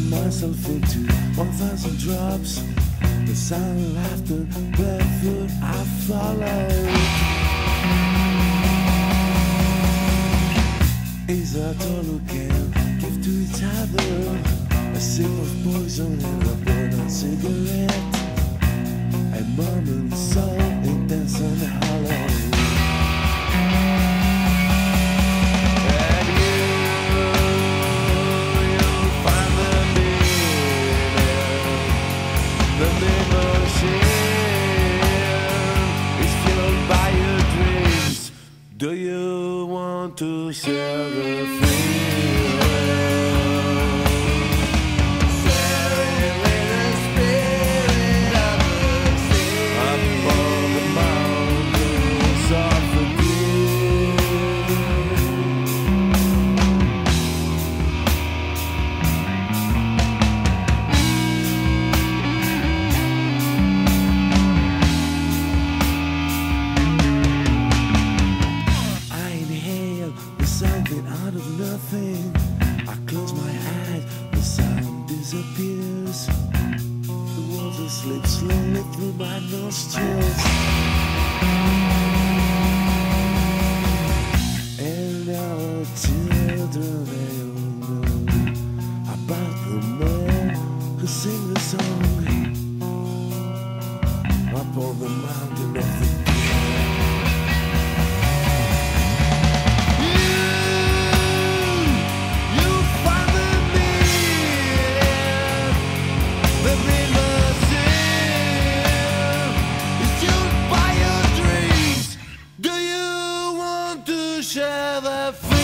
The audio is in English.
myself into 1,000 drops. The sound of laughter, barefoot, I follow. Is that all who can give to each other a sip of poison and a burning cigarette? A moment so Do you want to share the feeling? Disappears. The water slips slowly through my nostrils. And our children, all know about the man who sing the song up on the mountain of the share the?